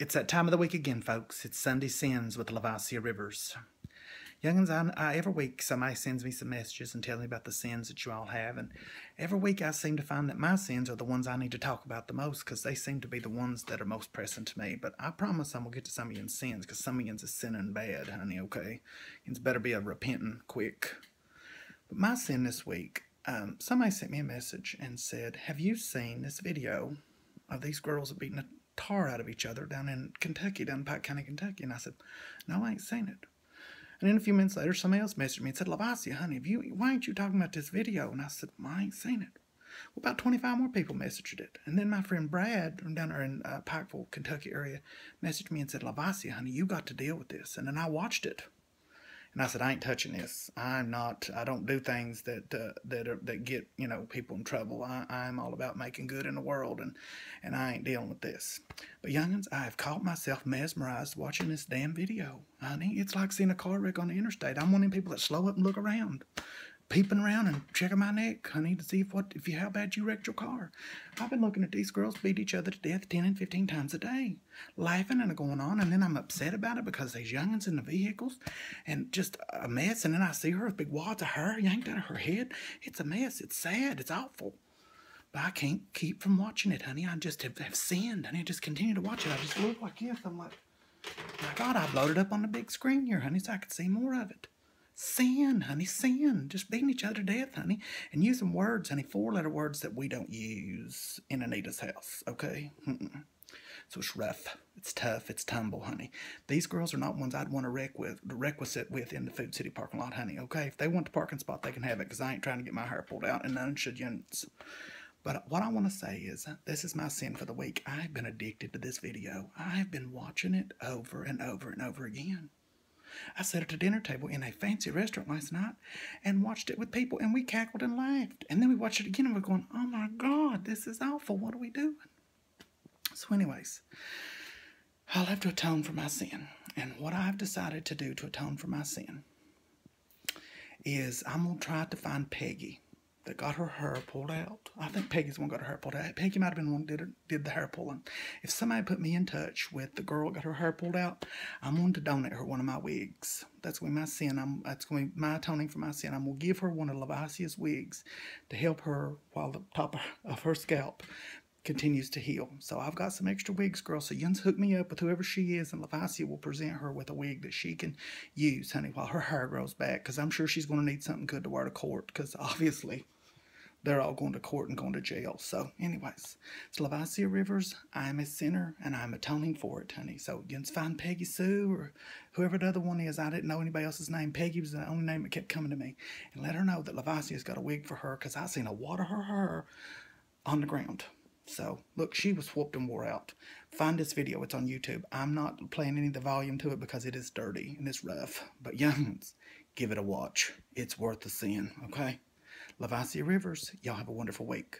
It's that time of the week again, folks. It's Sunday Sins with Lae'Visia Rivers. Youngins, I, I, every week somebody sends me some messages and tells me about the sins that you all have, and every week I seem to find that my sins are the ones I need to talk about the most because they seem to be the ones that are most pressing to me. But I promise I'm gonna get to some of your sins because some of yous is sinning bad, honey. Okay, it's better be a repenting quick. But my sin this week, um, somebody sent me a message and said, "Have you seen this video of these girls beating a tar out of each other down in Kentucky, down in Pike County, Kentucky. And I said, No, I ain't seen it. And then a few minutes later, somebody else messaged me and said, Lae'Visia, honey, have you, why ain't you talking about this video? And I said, well, I ain't seen it. Well, about 25 more people messaged it. And then my friend Brad from down there in uh, Pikeville, Kentucky area messaged me and said, Lae'Visia, honey, you got to deal with this. And then I watched it. And I said, I ain't touching this. I'm not. I don't do things that uh, that are, that get you know people in trouble. I, I'm all about making good in the world, and and I ain't dealing with this. But youngins, I have caught myself mesmerized watching this damn video. Honey, it's like seeing a car wreck on the interstate. I'm one of them people that slow up and look around peeping around and checking my neck, honey, to see if what if you how bad you wrecked your car. I've been looking at these girls beat each other to death ten and fifteen times a day, laughing and going on, and then I'm upset about it because there's youngins in the vehicles, and just a mess. And then I see her with big wads of hair yanked out of her head. It's a mess. It's sad. It's awful. But I can't keep from watching it, honey. I just have, have sinned, and I just continue to watch it. I just look like this. I'm like, my God, I loaded up on the big screen here, honey, so I could see more of it. Sin, honey, sin. Just beating each other to death, honey. And using words, honey, four letter words that we don't use in Anita's house, okay? Mm-mm. So it's rough. It's tough. It's tumble, honey. These girls are not ones I'd want to wreck with, requisite with in the Food City parking lot, honey, okay? If they want the parking spot, they can have it because I ain't trying to get my hair pulled out and none should you. But what I want to say is, this is my sin for the week. I've been addicted to this video. I've been watching it over and over and over again. I sat at a dinner table in a fancy restaurant last night and watched it with people, and we cackled and laughed. And then we watched it again, and we're going, "Oh my God, this is awful! What are we doing?" So, anyways, I'll have to atone for my sin, and what I've decided to do to atone for my sin is I'm gonna try to find Peggy that got her hair pulled out. I think Peggy's the one got her hair pulled out. Peggy might have been the one did, did the hair pulling. If somebody put me in touch with the girl that got her hair pulled out, I'm going to donate her one of my wigs. That's going to be my sin. I'm, that's going to be my atoning for my sin. I'm going to give her one of Lae'Visia's wigs to help her while the top of her scalp continues to heal. So I've got some extra wigs, girl. So you hook me up with whoever she is, and Lae'Visia will present her with a wig that she can use, honey, while her hair grows back. Because I'm sure she's going to need something good to wear to court. Because obviously they're all going to court and going to jail. So, anyways, it's Lae'Visia Rivers. I'm a sinner and I'm atoning for it, honey. So, can find Peggy Sue or whoever the other one is. I didn't know anybody else's name. Peggy was the only name that kept coming to me. And let her know that Lae'Visia's got a wig for her because I seen a water her hair on the ground. So, look, she was whooped and wore out. Find this video. It's on YouTube. I'm not playing any of the volume to it because it is dirty and it's rough. But, youngins, give it a watch. It's worth the sin, okay? Lae'Visia Rivers, y'all have a wonderful week.